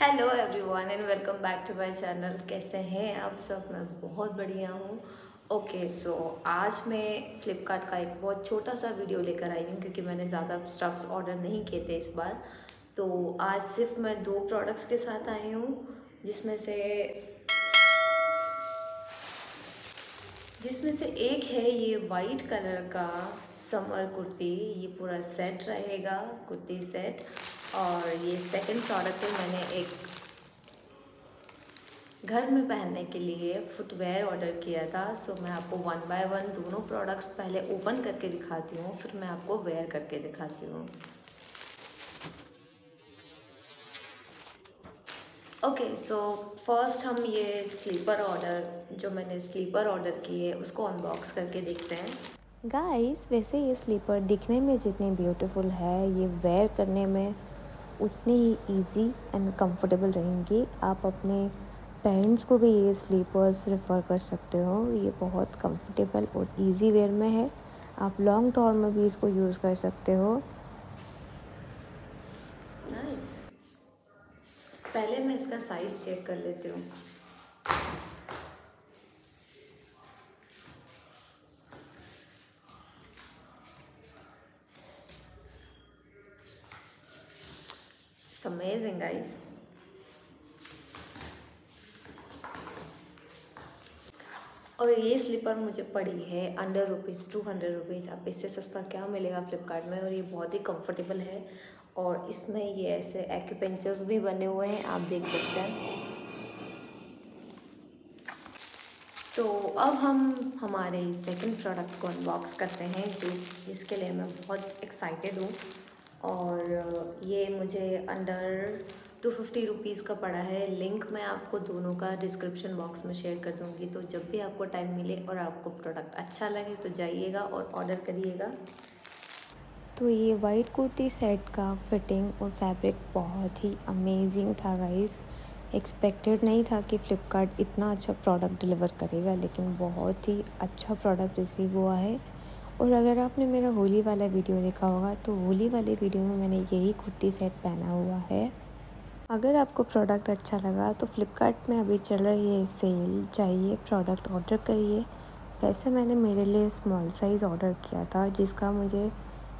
Hello everyone and welcome back to my channel कैसे हैं आप सब? मैं बहुत बढ़िया हूँ। ओके okay, सो so, आज मैं फ़्लिपकार्ट का एक बहुत छोटा सा वीडियो लेकर आई हूँ क्योंकि मैंने ज़्यादा स्टफ्स ऑर्डर नहीं किए थे इस बार। तो आज सिर्फ़ मैं दो प्रोडक्ट्स के साथ आई हूँ जिसमें से जिसमें से एक है ये वाइट कलर का समर कुर्ती। ये पूरा सेट रहेगा कुर्ती सेट और ये सेकंड प्रोडक्ट है, मैंने एक घर में पहनने के लिए फुटवेयर ऑर्डर किया था। सो मैं आपको वन बाय वन दोनों प्रोडक्ट्स पहले ओपन करके दिखाती हूँ, फिर मैं आपको वेयर करके दिखाती हूँ। ओके सो फ़र्स्ट हम ये स्लीपर ऑर्डर जो मैंने स्लीपर ऑर्डर की है, उसको अनबॉक्स करके देखते हैं। गाइस वैसे ये स्लीपर दिखने में जितनी ब्यूटीफुल है, ये वेयर करने में उतनी ही ईजी एंड कंफर्टेबल रहेंगे। आप अपने पेरेंट्स को भी ये स्लीपर्स रेफ़र कर सकते हो। ये बहुत कंफर्टेबल और इजी वेयर में है। आप लॉन्ग टॉर में भी इसको यूज़ कर सकते हो. पहले मैं इसका साइज़ चेक कर लेती हूँ। It's amazing, guys. और ये स्लीपर मुझे पड़ी है under rupees two hundred rupees आप इससे सस्ता क्या मिलेगा फ्लिपकार्ट में? और ये बहुत ही कंफर्टेबल है। और इसमें ये ऐसे एक्यूपेंचर्स भी बने हुए हैं आप देख सकते हैं। तो अब हम हमारे सेकंड प्रोडक्ट को अनबॉक्स करते हैं जो जिसके लिए मैं बहुत एक्साइटेड हूँ। और ये मुझे अंडर टू फिफ्टी रुपीज़ का पड़ा है। लिंक मैं आपको दोनों का डिस्क्रिप्शन बॉक्स में शेयर कर दूँगी। तो जब भी आपको टाइम मिले और आपको प्रोडक्ट अच्छा लगे तो जाइएगा और ऑर्डर करिएगा। तो ये वाइट कुर्ती सेट का फिटिंग और फैब्रिक बहुत ही अमेजिंग था गाइस एक्सपेक्टेड नहीं था कि फ़्लिपकार्ट इतना अच्छा प्रोडक्ट डिलीवर करेगा, लेकिन बहुत ही अच्छा प्रोडक्ट रिसीव हुआ है। और अगर आपने मेरा होली वाला वीडियो देखा होगा तो होली वाले वीडियो में मैंने यही कुर्ती सेट पहना हुआ है। अगर आपको प्रोडक्ट अच्छा लगा तो फ्लिपकार्ट में अभी चल रही है सेल चाहिए प्रोडक्ट ऑर्डर करिए। वैसे मैंने मेरे लिए स्मॉल साइज़ ऑर्डर किया था, जिसका मुझे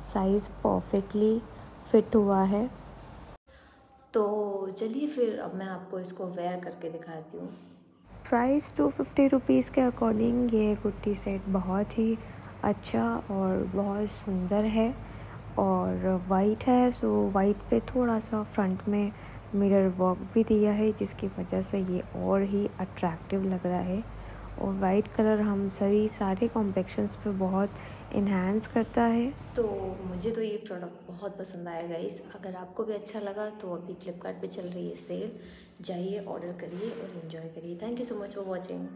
साइज़ परफेक्टली फिट हुआ है। तो चलिए फिर अब मैं आपको इसको वेयर करके दिखाती हूँ। प्राइस टू फिफ्टी रुपीज़ के अकॉर्डिंग ये कुर्ती सेट बहुत ही अच्छा और बहुत सुंदर है और वाइट है सो वाइट पे थोड़ा सा फ्रंट में मिरर वर्क भी दिया है, जिसकी वजह से ये और ही अट्रैक्टिव लग रहा है। और वाइट कलर हम सभी सारे कॉम्प्लेक्शंस पे बहुत इन्हेंस करता है। तो मुझे तो ये प्रोडक्ट बहुत पसंद आया गाइस अगर आपको भी अच्छा लगा तो अभी फ्लिपकार्ट चल रही है सेल जाइए ऑर्डर करिए और इन्जॉय करिए। Thank you so much for watching